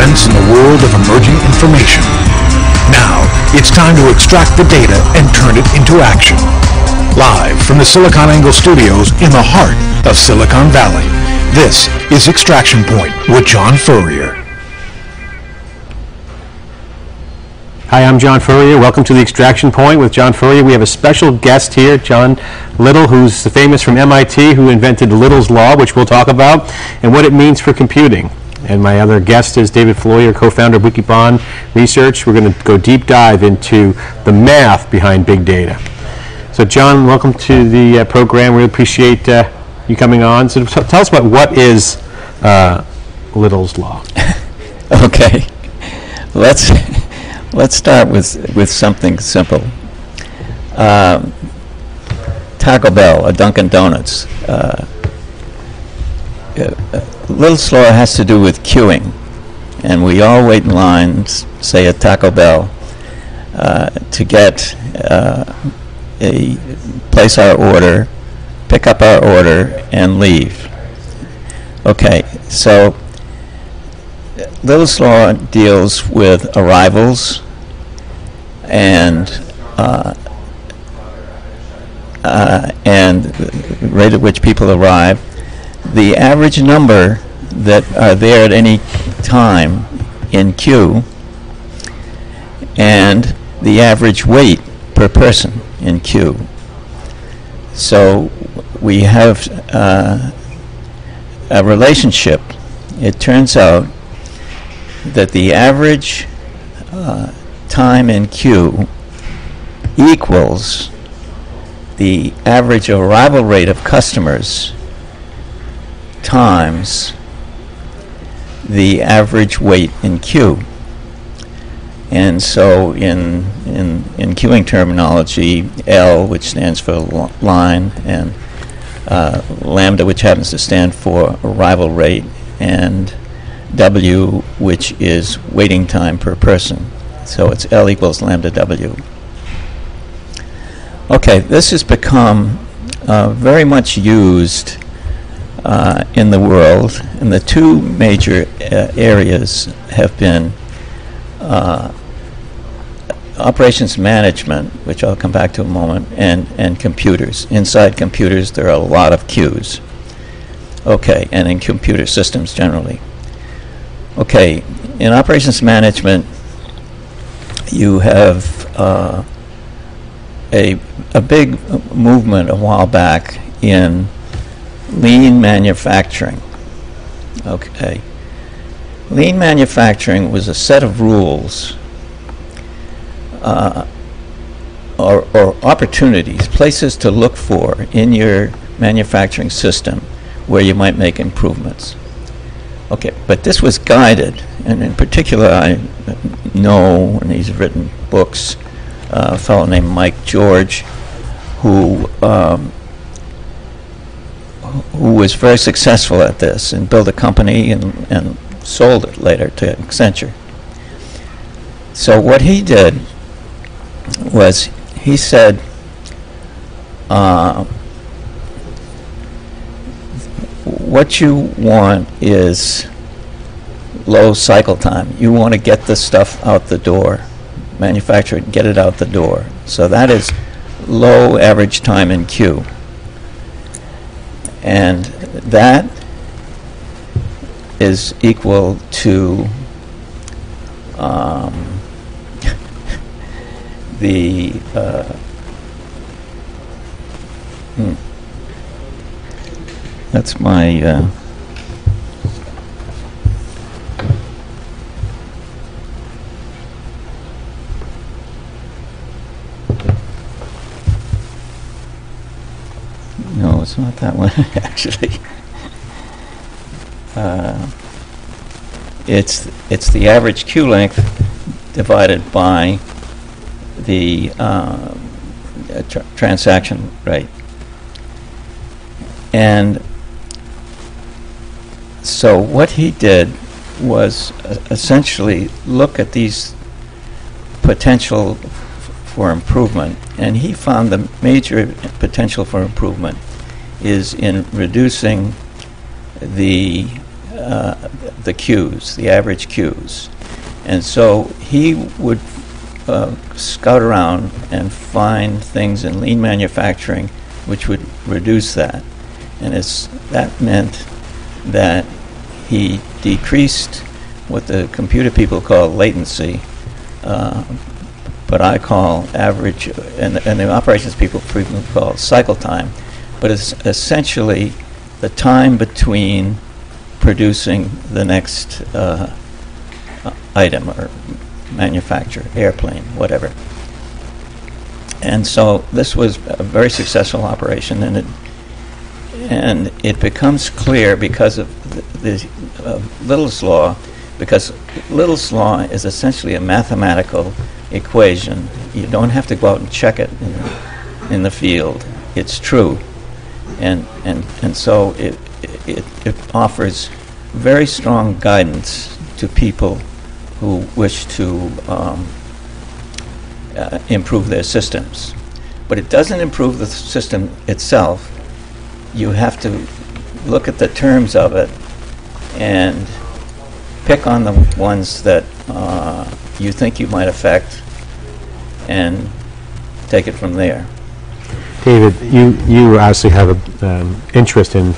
events in the world of emerging information. Now, it's time to extract the data and turn it into action. Live from the SiliconANGLE studios in the heart of Silicon Valley, this is Extraction Point with John Furrier. Hi, I'm John Furrier. Welcome to the Extraction Point with John Furrier. We have a special guest here, John Little, who's famous from MIT, who invented Little's Law, which we'll talk about, and what it means for computing. And my other guest is David Floyer, co-founder of Wikibon Research. We're going to go deep dive into the math behind big data. So, John, welcome to the uh, program. We appreciate uh, you coming on. So, tell us about what is uh, Little's Law. Okay, let's let's start with with something simple. Um, Taco Bell a Dunkin' Donuts. Uh, Little's Law has to do with queuing, and we all wait in lines, say at Taco Bell, uh, to get uh, a place our order, pick up our order, and leave. Okay, so Little's Law deals with arrivals and uh, uh, and the rate at which people arrive. The average number that are there at any time in queue and the average wait per person in queue. So we have uh, a relationship. It turns out that the average uh, time in queue equals the average arrival rate of customers times the average wait in queue. And so in, in, in queuing terminology, L, which stands for line, and uh, lambda, which happens to stand for arrival rate, and W, which is waiting time per person. So it's L equals lambda W. Okay, this has become uh, very much used uh, in the world, and the two major uh, areas have been uh, operations management, which I'll come back to in a moment, and, and computers. Inside computers, there are a lot of queues. Okay, and in computer systems generally. Okay, in operations management, you have uh, a, a big movement a while back in lean manufacturing. Okay. Lean manufacturing was a set of rules uh, or, or opportunities, places to look for in your manufacturing system where you might make improvements. Okay, but this was guided, and in particular, I know, and he's written books, uh, a fellow named Mike George, who um, who was very successful at this and built a company and, and sold it later to Accenture. So what he did was he said, uh, what you want is low cycle time. You want to get the stuff out the door, manufacture it, get it out the door. So that is low average time in queue. And that is equal to um, the uh, hmm. that's my uh, no it's not that one actually uh, it's it's the average queue length divided by the uh, tr- transaction rate. And so what he did was uh, essentially look at these potential f- for improvement, and he found the major potential for improvement is in reducing the uh, the queues, the average queues. And so he would uh, scout around and find things in lean manufacturing which would reduce that. And it's, that meant that he decreased what the computer people call latency, uh, but I call average, and, and the operations people frequently call cycle time. But it's essentially the time between producing the next uh, item or manufacture, airplane, whatever. And so this was a very successful operation, and it and it becomes clear because of the, the uh, Little's law, because Little's law is essentially a mathematical equation. You don't have to go out and check it in, in the field. It's true, and and and so it, it it offers very strong guidance to people who wish to um, uh, improve their systems. But it doesn't improve the system itself. You have to look at the terms of it and pick on the ones that uh, you think you might affect and take it from there. David, you, you obviously have an um, interest in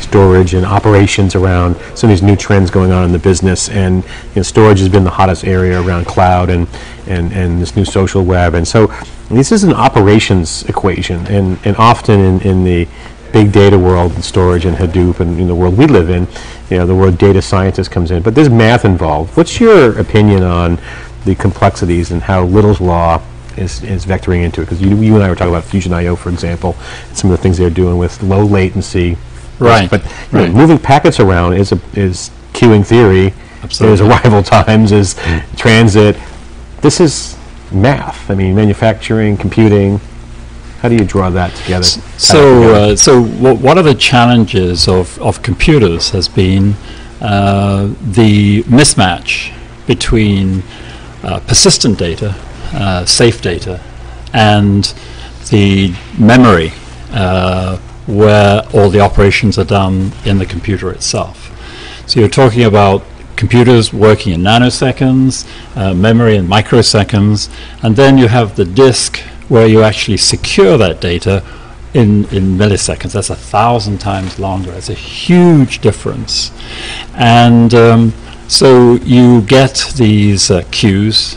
storage and operations around some of these new trends going on in the business. And you know, storage has been the hottest area around cloud and, and, and this new social web. And so this is an operations equation. And, and often in, in the big data world and storage and Hadoop and in the world we live in, you know, the word data scientist comes in. But there's math involved. What's your opinion on the complexities and how Little's law is, is vectoring into it? Because you, you and I were talking about Fusion IO, for example, and some of the things they're doing with low latency. Right, But you know, moving packets around is a, is queuing theory. There's Absolutely. arrival times, is transit. This is math. I mean, manufacturing, computing. How do you draw that together? So, uh, so w- one of the challenges of, of computers has been uh, the mismatch between uh, persistent data, uh, safe data, and the memory uh, where all the operations are done in the computer itself. So you're talking about computers working in nanoseconds, uh, memory in microseconds, and then you have the disk where you actually secure that data in, in milliseconds. That's a thousand times longer. It's a huge difference. And um, so you get these uh, queues,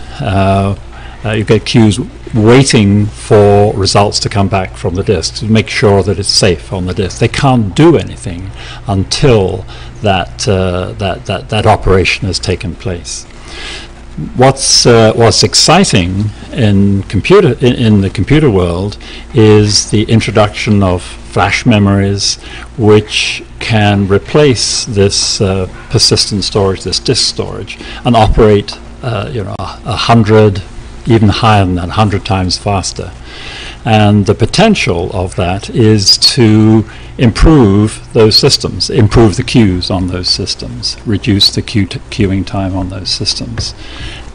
uh, you get queues waiting for results to come back from the disk to make sure that it's safe on the disk. They can't do anything until that, uh, that, that, that operation has taken place. What's, uh, what's exciting in, computer, in, in the computer world is the introduction of flash memories which can replace this uh, persistent storage, this disk storage, and operate uh, you know, a, a hundred, even higher than that, hundred times faster. And the potential of that is to improve those systems, improve the queues on those systems, reduce the queue queuing time on those systems.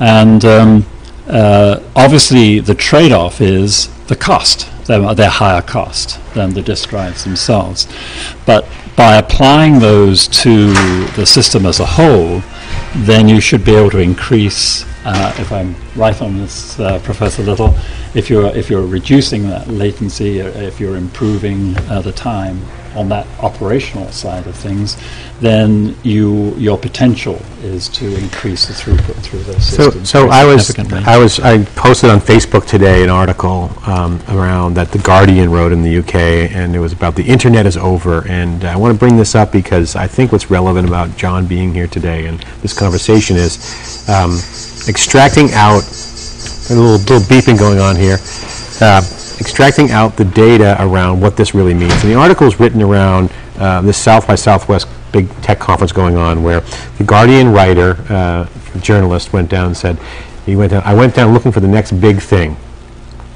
And um, uh, obviously, the trade off is the cost. They're, they're higher cost than the disk drives themselves. But by applying those to the system as a whole, then you should be able to increase, uh, if I'm right on this, uh, Professor Little, if you're, if you're reducing that latency, or if you're improving uh, the time on that operational side of things, then you, your potential is to increase the throughput through those So, systems. so I was. I was, I posted on Facebook today an article um, around that the Guardian wrote in the UK, and it was about the internet is over. And I want to bring this up because I think what's relevant about John being here today and this conversation is um, extracting out a little, little beeping going on here. Uh, extracting out the data around what this really means. And the article is written around uh, this South by Southwest big tech conference going on where the Guardian writer, uh, journalist, went down and said, he went down, I went down looking for the next big thing.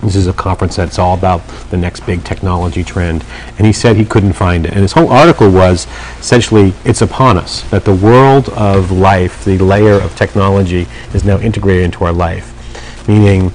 This is a conference that's all about the next big technology trend. And he said he couldn't find it. And his whole article was essentially, it's upon us, that the world of life, the layer of technology, is now integrated into our life. Meaning,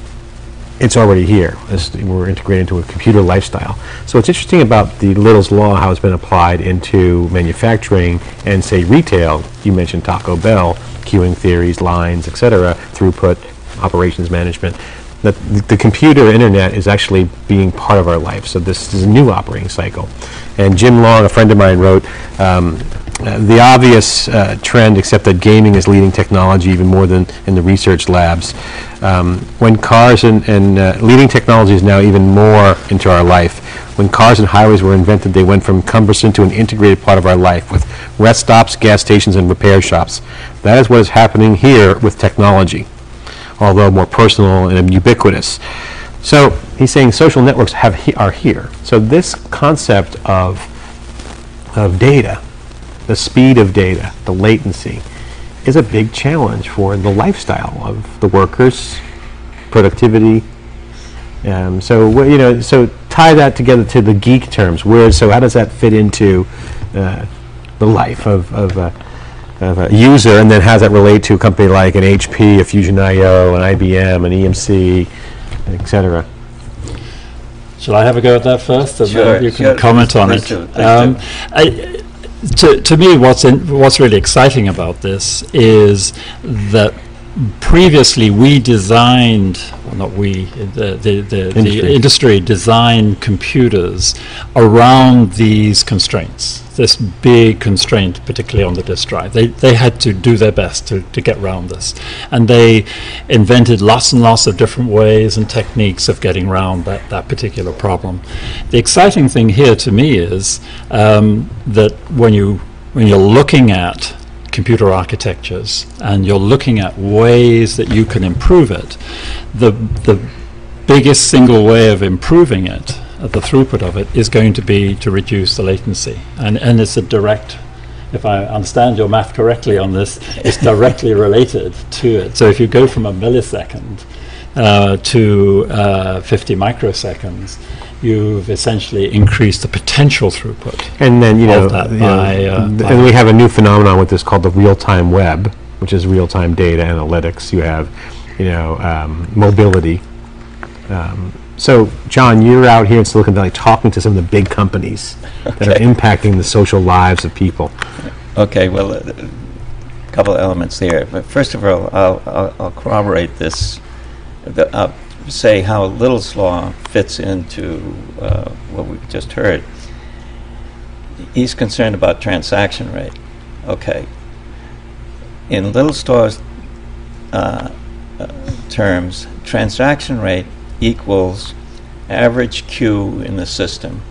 it's already here. It's- We're integrated into a computer lifestyle. So what's interesting about the Little's Law, how it's been applied into manufacturing and, say, retail, you mentioned Taco Bell, queuing theories, lines, etc., throughput, operations management, that the the computer internet is actually being part of our life. So this is a new operating cycle. And Jim Long, a friend of mine, wrote, um, uh, the obvious uh, trend, except that gaming is leading technology even more than in the research labs. Um, When cars and, and uh, leading technology is now even more into our life. When cars and highways were invented, they went from cumbersome to an integrated part of our life with rest stops, gas stations, and repair shops. That is what is happening here with technology, although more personal and ubiquitous. So he's saying social networks have he- are here. So this concept of of data, the speed of data, the latency, is a big challenge for the lifestyle of the workers, productivity. Um, so you know, so tie that together to the geek terms. Where so how does that fit into uh, the life of, of, a, of a user, and then how does that relate to a company like an HP, a Fusion IO, an IBM, an EMC, et cetera? Shall I have a go at that first, and Sure, then you can sure. comment on it? do, Um. I, to, to me, what's in, what's really exciting about this is that previously we designed, well, not we, the the, the, Industry. the industry designed computers around these constraints. This big constraint, particularly on the disk drive, they they had to do their best to, to get around this, and they invented lots and lots of different ways and techniques of getting around that, that particular problem. The exciting thing here to me is um, that when you when you're looking at computer architectures and you're looking at ways that you can improve it, the the biggest single way of improving it, uh, the throughput of it, is going to be to reduce the latency, and and it's a direct. If I understand your math correctly on this, it's directly related to it. So if you go from a millisecond uh, to uh, 50 microseconds, you've essentially increased the potential throughput. And then, you know, Of that you know, uh, th- by- and we have a new phenomenon with this called the real-time web, which is real-time data analytics. You have, you know, um, mobility. Um, So, John, you're out here in Silicon Valley talking to some of the big companies that are impacting the social lives of people. Okay, well, a couple of elements there. But first of all, I'll, I'll, I'll corroborate this. The, I'll say how Little's law fits into uh, what we just heard. He's concerned about transaction rate. Okay. In Little's law's uh, uh, terms, transaction rate equals average queue in the system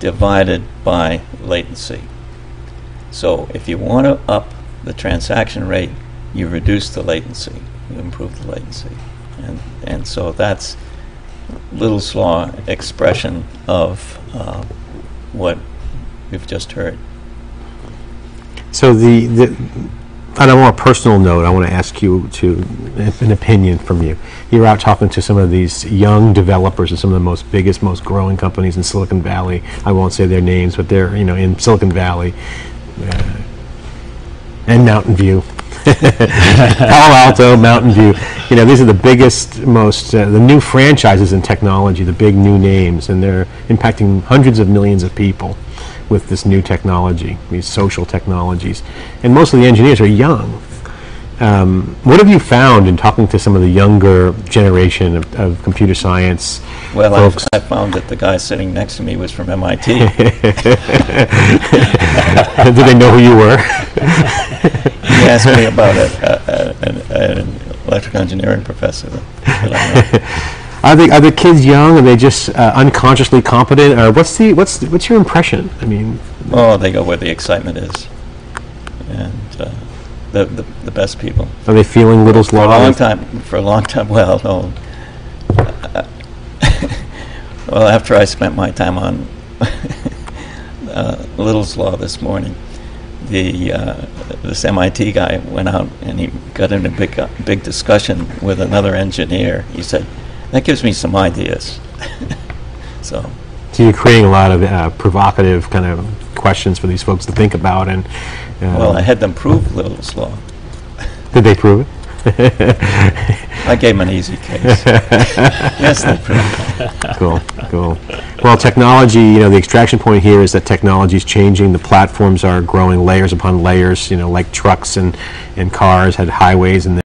divided by latency. So if you want to up the transaction rate, you reduce the latency, you improve the latency. And, and so that's Little law expression of uh, what we've just heard. So the, the on a more personal note, I want to ask you to an opinion from you. You're out talking to some of these young developers and some of the most biggest, most growing companies in Silicon Valley. I won't say their names, but they're you know in Silicon Valley uh, and Mountain View. Palo Alto, Mountain View. You know, these are the biggest, most, uh, the new franchises in technology, the big new names, and they're impacting hundreds of millions of people with this new technology, these social technologies. And most of the engineers are young. Um, what have you found in talking to some of the younger generation of, of computer science Well, I, folks? I found that the guy sitting next to me was from MIT. Did they know who you were? he asked me about a, a, an, an electrical engineering professor. that I know. Are they are the kids young? Are they just uh, unconsciously competent? Or what's the what's the, what's your impression? I mean, Oh, they go where the excitement is, and uh, the, the the best people. are they feeling Little's For law? a long time, for a long time, well, no. well, after I spent my time on uh, Little's Law this morning, the uh, this MIT guy went out and he got in a big uh, big discussion with another engineer. He said, "That gives me some ideas." so, So you're creating a lot of uh, provocative kind of questions for these folks to think about. And uh, well, I had them prove Little's Law. did they prove it? I gave him an easy case. Yes, they're. Cool, cool. Well, technology, you know, the extraction point here is that technology is changing. The platforms are growing layers upon layers, you know, like trucks and, and cars had highways and